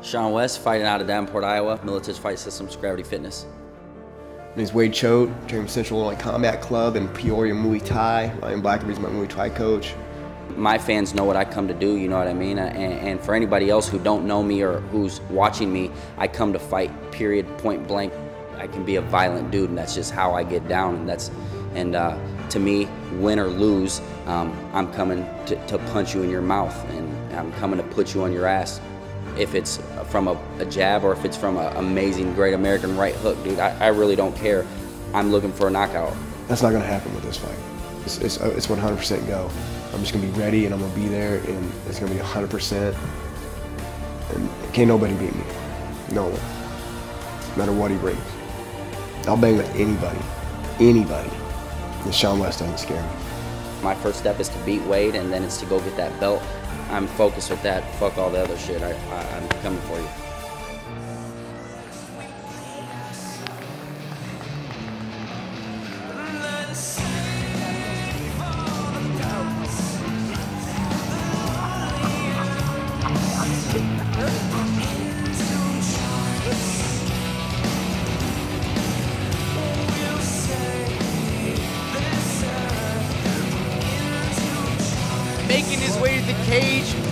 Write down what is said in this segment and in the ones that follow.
Shawn West, fighting out of Davenport, Iowa. Miletich Fight Systems, Gravity Fitness. My name's Wade Choate, train from Central Illinois Combat Club in Peoria, Muay Thai. Ryan Blackerby's my Muay Thai coach. My fans know what I come to do, you know what I mean? And, and for anybody else who don't know me or who's watching me, I come to fight, period, point blank. I can be a violent dude, and that's just how I get down. And that's, and uh, to me, win or lose, um, I'm coming to, to punch you in your mouth, and I'm coming to put you on your ass if it's from a, a jab or if it's from an amazing, great American right hook, dude. I, I, really don't care. I'm looking for a knockout. That's not going to happen with this fight. It's, it's, uh, it's 100% go. I'm just going to be ready and I'm going to be there and it's going to be 100%. And can't nobody beat me. No one. No matter what he brings. I'll bang with anybody. Anybody. And Shawn West doesn't scare me. My first step is to beat Wade and then it's to go get that belt. I'm focused with that. Fuck all the other shit. I, I, I'm coming for you.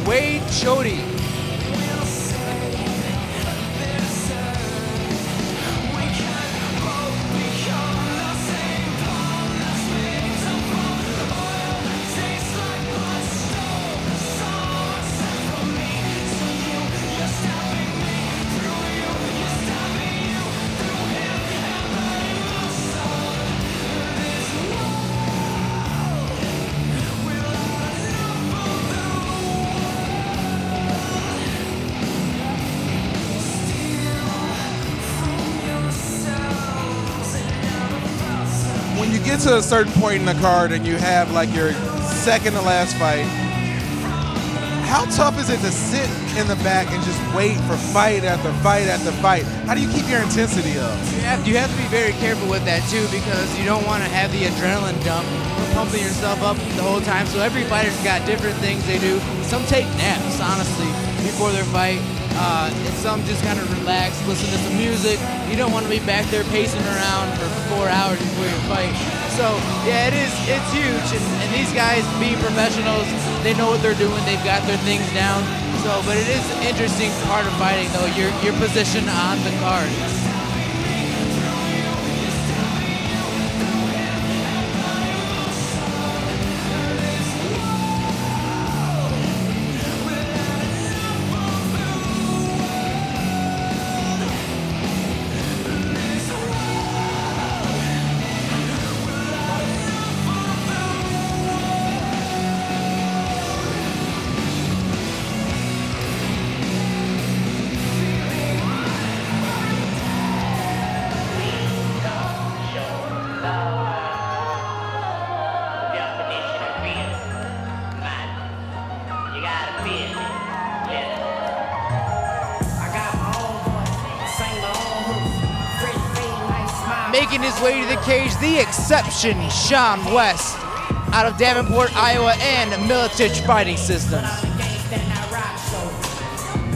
Wade Choate. When you get to a certain point in the card and you have like your second to last fight, how tough is it to sit in the back and just wait for fight after fight after fight? How do you keep your intensity up? You have, you have to be very careful with that too because you don't want to have the adrenaline dump pumping yourself up the whole time. So every fighter's got different things they do. Some take naps, honestly, before their fight. Uh, and some just kind of relax, listen to some music. You don't want to be back there pacing around for four hours before your fight. So yeah, it is. It's huge, and, and these guys, being professionals, they know what they're doing. They've got their things down. So, but it is an interesting part of fighting, though. Your your position on the card. His way to the cage, the exception, Shawn West, out of Davenport, Iowa, and the Miletich Fighting Systems.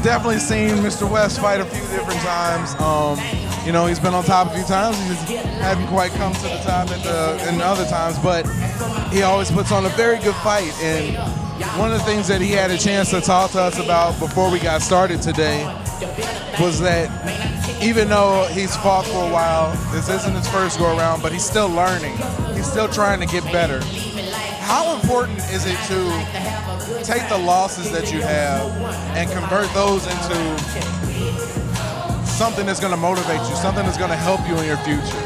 Definitely seen Mr. West fight a few different times. Um, you know, he's been on top a few times. He just hasn't quite come to the top the, in other times, but he always puts on a very good fight. And one of the things that he had a chance to talk to us about before we got started today was that even though he's fought for a while, this isn't his first go around, but he's still learning. He's still trying to get better. How important is it to take the losses that you have and convert those into something that's going to motivate you, something that's going to help you in your future?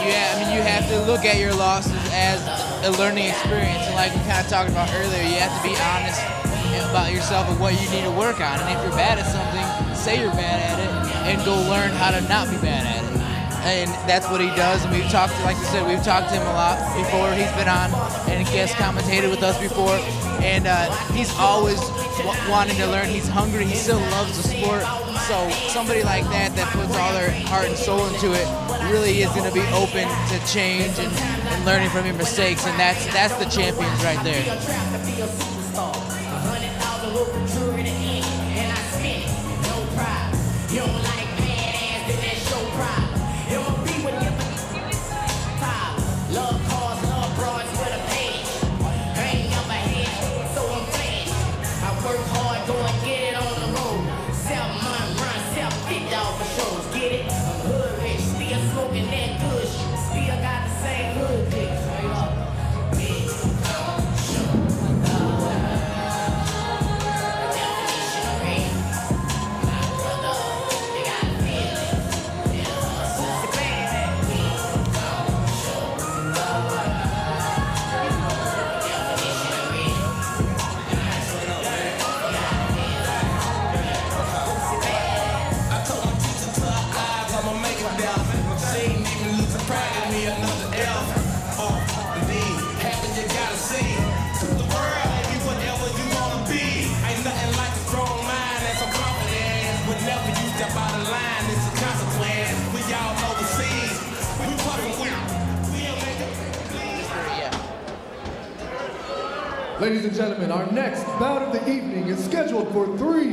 Yeah, I mean, you have to look at your losses as a learning experience. And like we kind of talked about earlier, you have to be honest about yourself and what you need to work on. And if you're bad at something, say you're bad at it and go learn how to not be bad at it. And that's what he does. And we've talked, like I said, we've talked to him a lot before. He's been on and guest commentated with us before. And uh, he's always wanting to learn. He's hungry. He still loves the sport. So somebody like that that puts all their heart and soul into it really is going to be open to change and, and learning from your mistakes. And that's that's the champions right there. Ladies and gentlemen, our next bout of the evening is scheduled for three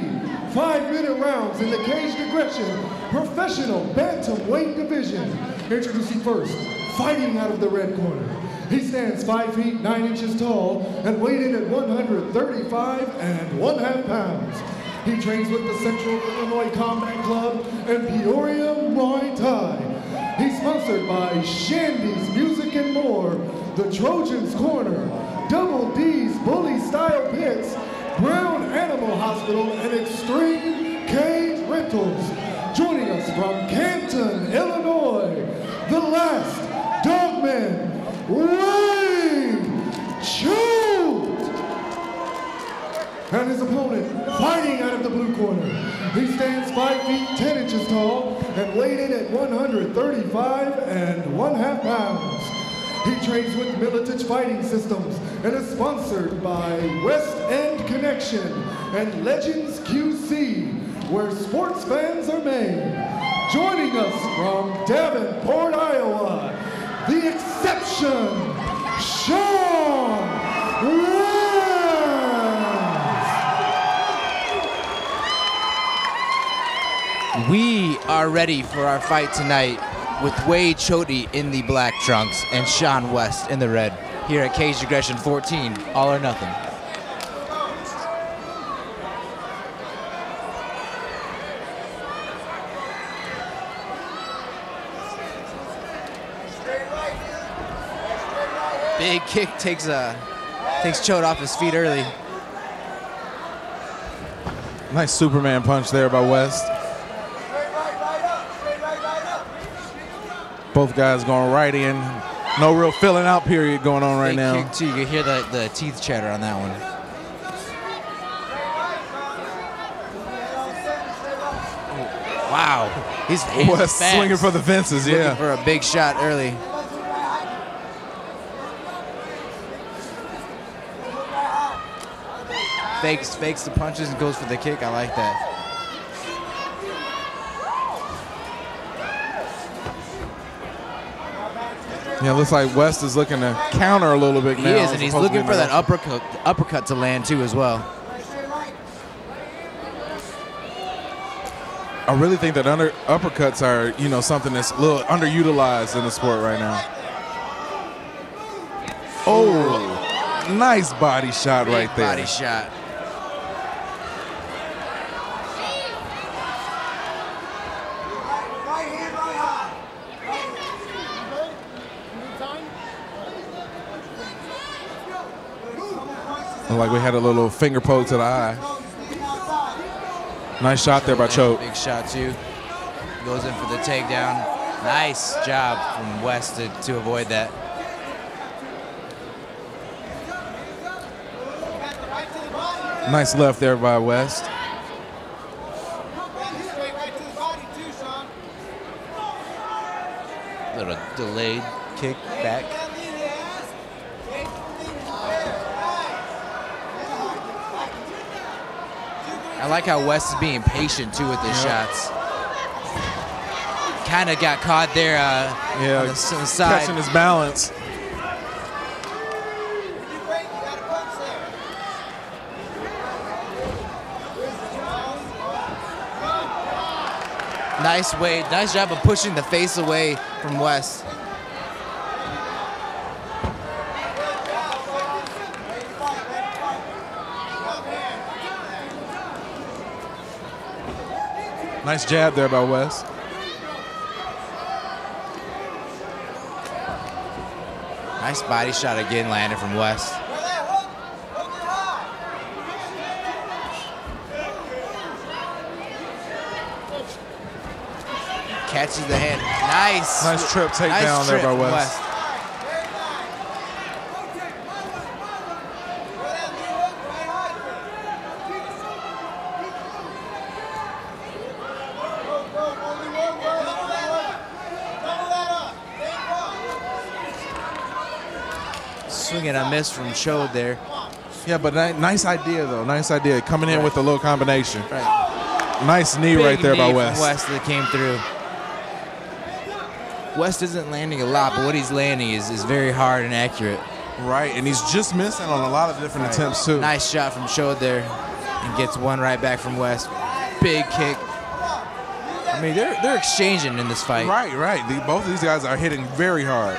five-minute rounds in the caged aggression professional bantamweight division. Introducing first, fighting out of the red corner. He stands 5 feet 9 inches tall and weighed in at 135 and 1 half pounds. He trains with the Central Illinois Combat Club and Peoria Muay Thai. He's sponsored by Shandy's Music and More, the Trojans Corner, Double D's Bully Style Pits, Brown Animal Hospital, and Extreme Cage Rentals. Joining us from Canton, Illinois, the last Dogman, Ray Choate! And his opponent, fighting out of the blue corner. He stands 5 feet 10 inches tall and weighed in at 135 and 1 half pounds. He trains with Miletich Fighting Systems and is sponsored by West End Connection and Legends QC, where sports fans are made. Joining us from Davenport, Iowa, the exception, Shawn West. We are ready for our fight tonight with Wade Choate in the black trunks and Shawn West in the red here at Cage Aggression 14, All or Nothing. Big kick takes a takes Choate off his feet early. Nice Superman punch there by West. Both guys going right in. No real filling out period going on right now. kick too. You can hear the, the teeth chatter on that one. Wow, he's swinging for the fences, Looking yeah. for a big shot early. Fakes, fakes the punches and goes for the kick. I like that. Yeah, looks like West is looking to counter a little bit He now. is, and he's looking for that uppercut, uppercut to land too as well. I really think that under uppercuts are, you know, something that's a little underutilized in the sport right now. Oh, nice body shot Big right there. Body shot. Looked Like we had a little finger poke to the eye. Nice shot there by Choate. Big shot too. Goes in for the takedown. Nice job from West to, to avoid that. Nice left there by West. Little delayed kick back. Like how West is being patient too with his Yeah. shots. Kind of got caught there uh, Yeah, on the side. catching his balance. Nice way, nice job of pushing the face away from West. Nice jab there by West. Nice body shot again landed from West. Catches the hand. Nice. Nice trip takedown Nice there by from West. Swing and a miss from Choate there. Yeah, but nice idea though. Nice idea. Coming in with a little combination. Right. Nice knee Big right there by knee from West. West that came through. West isn't landing a lot, but what he's landing is, is very hard and accurate. Right, and he's just missing on a lot of different attempts too. Nice shot from Choate there, and gets one right back from West. Big kick. I mean, they're they're exchanging in this fight. Right, right. The, both of these guys are hitting very hard.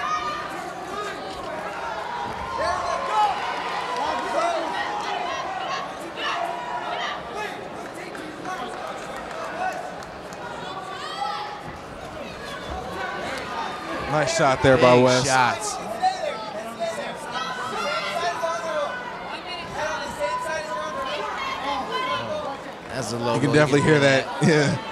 Nice shot there by Big West. shots. That's a low. You can definitely hear that. Yeah.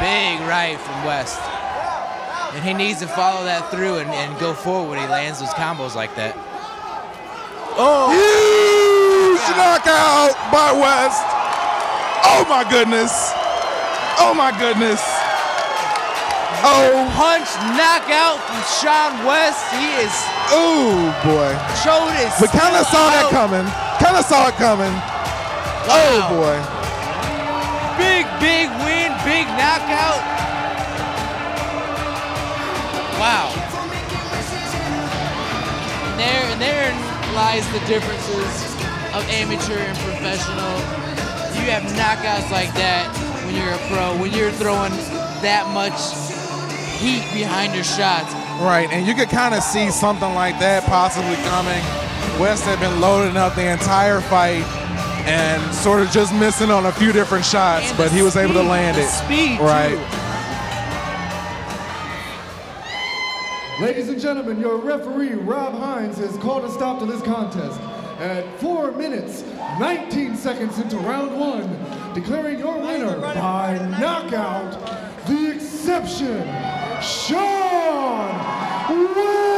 Big right from West. And he needs to follow that through and, and go forward when he lands those combos like that. Oh! Huge knockout by West. Oh my goodness. Oh my goodness. Oh. Punch knockout from Shawn West. He is Oh boy. showed his. But kind of saw that coming. Kind of saw it coming. Oh boy. Big, big win, big knockout. Wow. And there, and therein lies the differences of amateur and professional. You have knockouts like that when you're a pro, when you're throwing that much heat behind your shots. Right, and you could kind of see something like that possibly coming. West had been loading up the entire fight and sort of just missing on a few different shots, but he was able to land it. speed, right. too. Ladies and gentlemen, your referee, Rob Hines, has called a stop to this contest at 4 minutes, 19 seconds into round one, declaring your winner by knockout, the exception, Sean Williams!